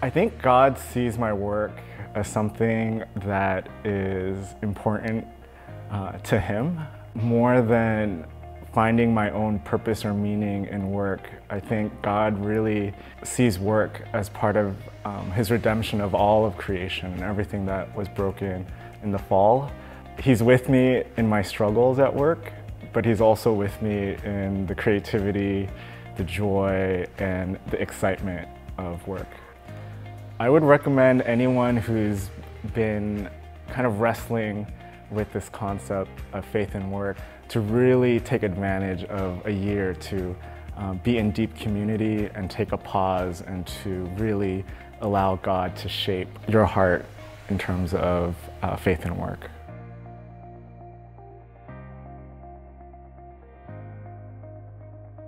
I think God sees my work as something that is important uh, to Him more than finding my own purpose or meaning in work. I think God really sees work as part of um, His redemption of all of creation and everything that was broken in the fall. He's with me in my struggles at work, but He's also with me in the creativity, the joy, and the excitement of work. I would recommend anyone who's been kind of wrestling with this concept of faith and work to really take advantage of a year to um, be in deep community and take a pause and to really allow God to shape your heart in terms of uh, faith and work.